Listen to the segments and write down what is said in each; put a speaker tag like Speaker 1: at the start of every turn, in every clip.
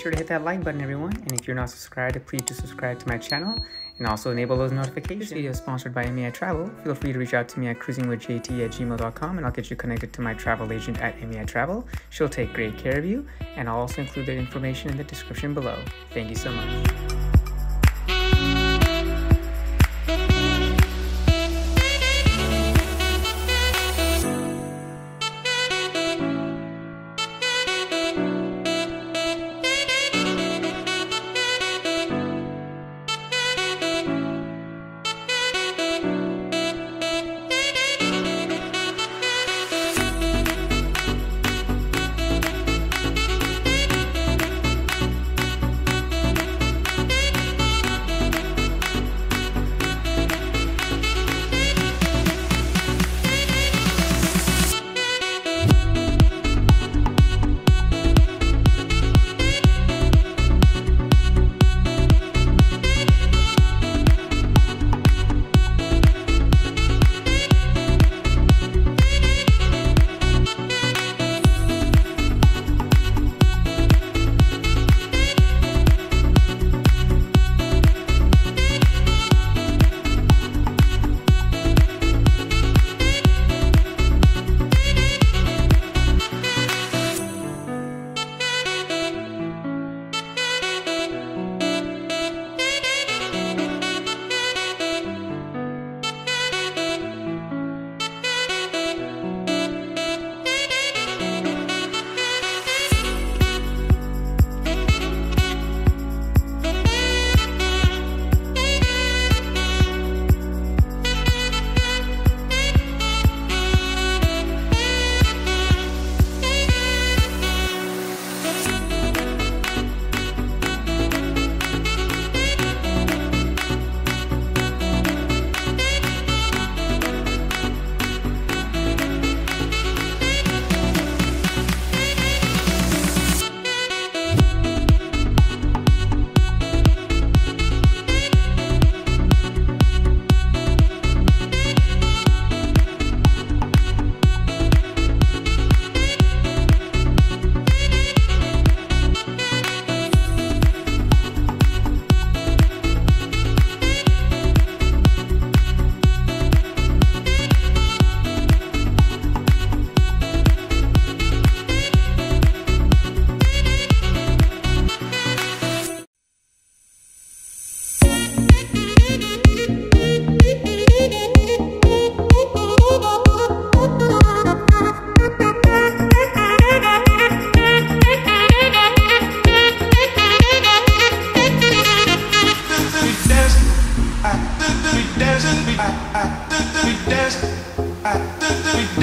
Speaker 1: sure to hit that like button, everyone. And if you're not subscribed, please do subscribe to my channel and also enable those notifications. This video is sponsored by MEI Travel. Feel free to reach out to me at cruisingwithjt at gmail.com and I'll get you connected to my travel agent at MEI Travel. She'll take great care of you, and I'll also include their information in the description below. Thank you so much.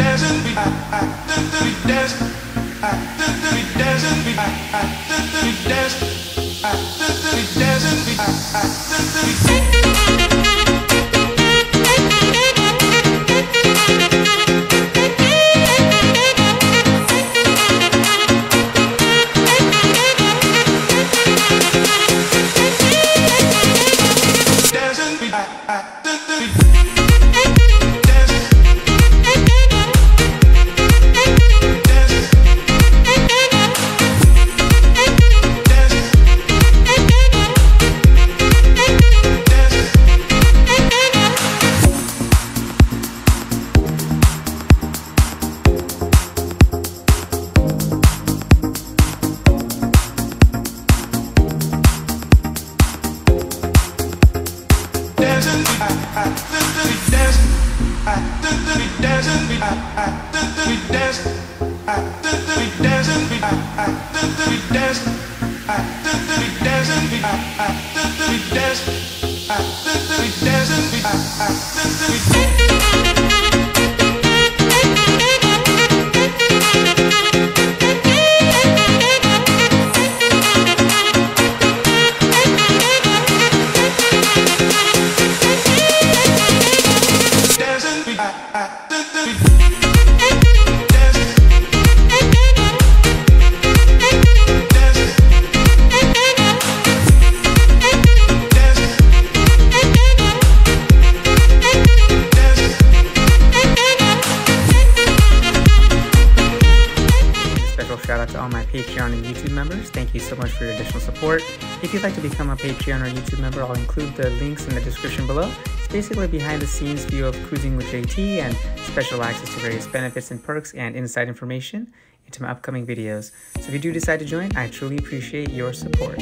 Speaker 1: dancing, we dancing. Special shout out to all all my Patreon and YouTube members. Thank you so much for your additional support. If you'd like to become a Patreon or YouTube member, I'll include the links in the description below. It's basically a behind the scenes view of cruising with JT and special access to various benefits and perks and inside information into my upcoming videos. So if you do decide to join, I truly appreciate your support.